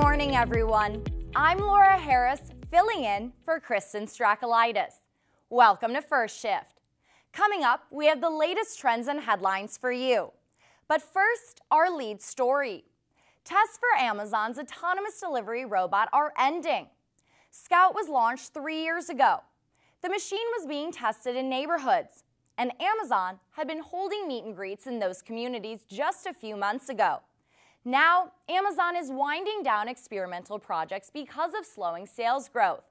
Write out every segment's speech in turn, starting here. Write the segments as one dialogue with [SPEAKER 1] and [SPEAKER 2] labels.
[SPEAKER 1] morning, everyone. I'm Laura Harris, filling in for Kristen Strakalitis. Welcome to First Shift. Coming up, we have the latest trends and headlines for you. But first, our lead story. Tests for Amazon's autonomous delivery robot are ending. Scout was launched three years ago. The machine was being tested in neighborhoods, and Amazon had been holding meet and greets in those communities just a few months ago. Now, Amazon is winding down experimental projects because of slowing sales growth.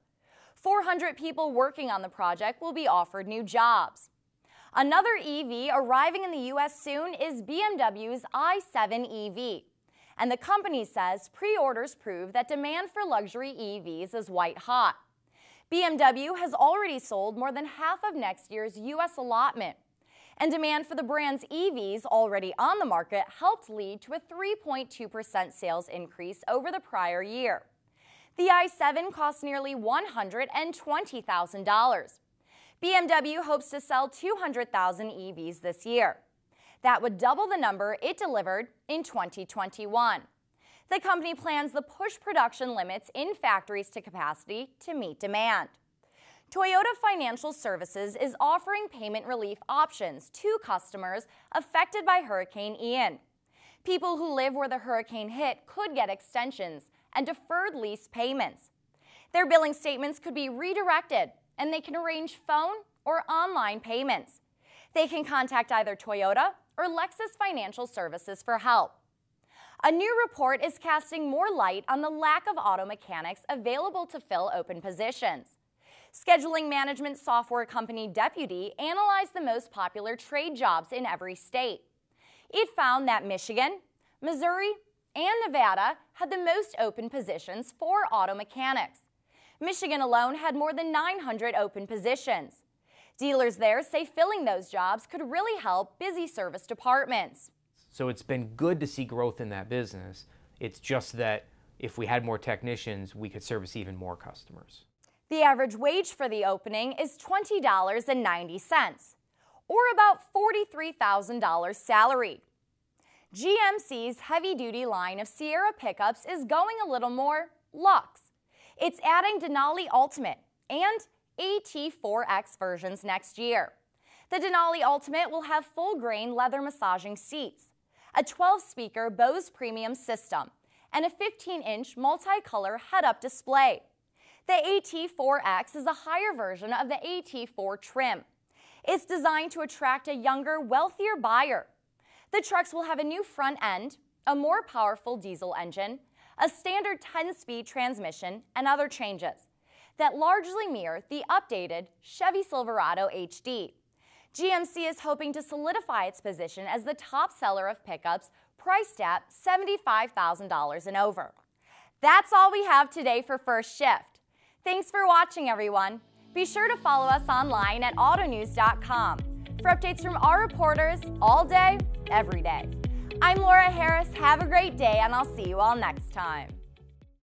[SPEAKER 1] 400 people working on the project will be offered new jobs. Another EV arriving in the U.S. soon is BMW's i7 EV. And the company says pre orders prove that demand for luxury EVs is white hot. BMW has already sold more than half of next year's U.S. allotment and demand for the brand's EVs already on the market helped lead to a 3.2% sales increase over the prior year. The i7 costs nearly $120,000. BMW hopes to sell 200,000 EVs this year. That would double the number it delivered in 2021. The company plans to push production limits in factories to capacity to meet demand. Toyota Financial Services is offering payment relief options to customers affected by Hurricane Ian. People who live where the hurricane hit could get extensions and deferred lease payments. Their billing statements could be redirected and they can arrange phone or online payments. They can contact either Toyota or Lexus Financial Services for help. A new report is casting more light on the lack of auto mechanics available to fill open positions. Scheduling management software company Deputy analyzed the most popular trade jobs in every state. It found that Michigan, Missouri, and Nevada had the most open positions for auto mechanics. Michigan alone had more than 900 open positions. Dealers there say filling those jobs could really help busy service departments.
[SPEAKER 2] So it's been good to see growth in that business. It's just that if we had more technicians, we could service even more customers.
[SPEAKER 1] The average wage for the opening is $20.90, or about $43,000 salary. GMC's heavy duty line of Sierra pickups is going a little more luxe. It's adding Denali Ultimate and AT4X versions next year. The Denali Ultimate will have full grain leather massaging seats, a 12 speaker Bose premium system, and a 15 inch multicolor head up display. The AT4X is a higher version of the AT4 trim. It's designed to attract a younger, wealthier buyer. The trucks will have a new front end, a more powerful diesel engine, a standard 10-speed transmission, and other changes that largely mirror the updated Chevy Silverado HD. GMC is hoping to solidify its position as the top seller of pickups priced at $75,000 and over. That's all we have today for First Shift. Thanks for watching, everyone. Be sure to follow us online at autonews.com for updates from our reporters all day, every day. I'm Laura Harris. Have a great day, and I'll see you all next time.